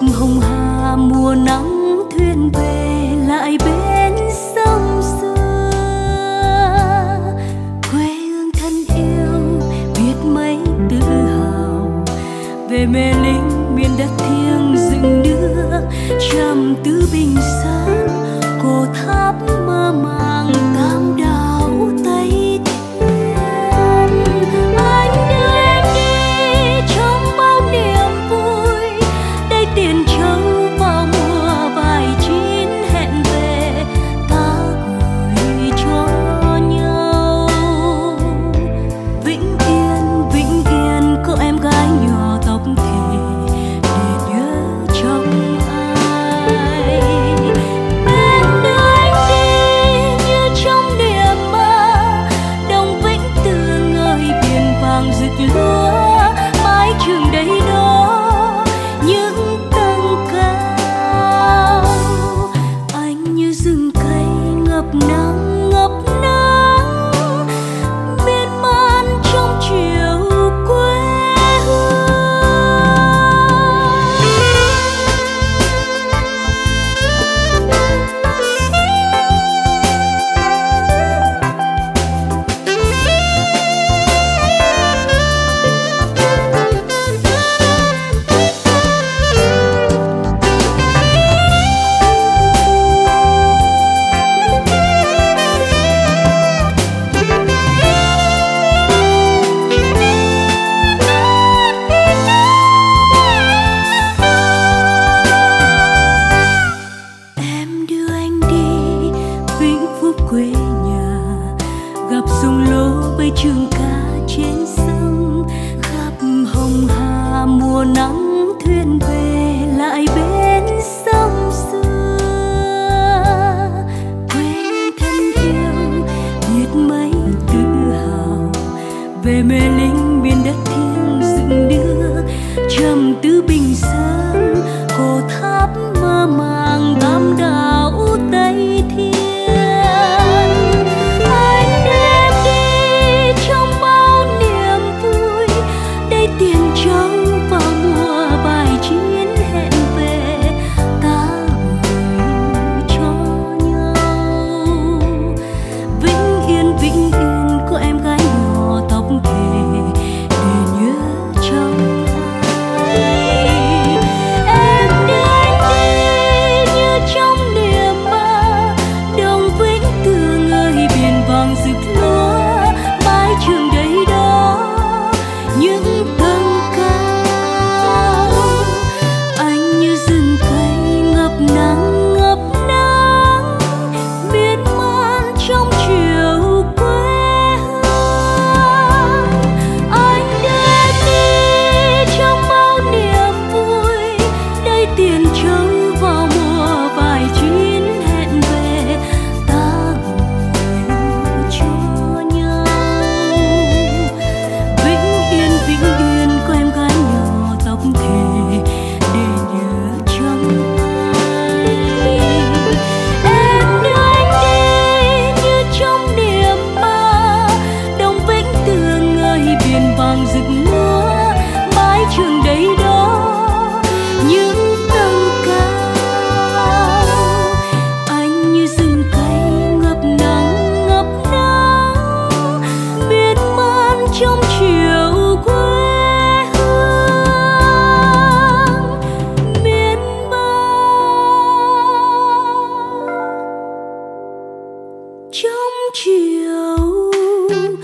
khắp hồng hà, mùa nắng thuyền về lại bên sông xưa. Quê hương thân yêu, biết mấy tự hào. Về mê linh, miền đất thiêng dựng đưa. Trầm tứ bình sáng cổ tháp nắng thuyền về lại bên sông xưa. Quên thân yêu biết mấy tự hào. Về mê linh biên đất thiêng dựng đưa, trầm tư bình sơn cổ tháp mơ màng tam đảo tây thiên. Trong bao niềm vui, đây tiền trống những 秋